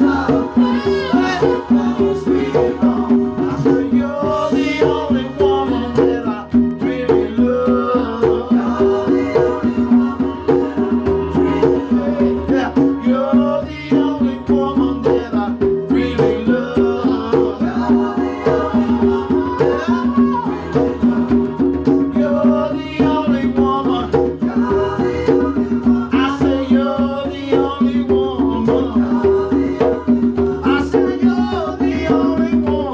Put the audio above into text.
Rosa. Dios one.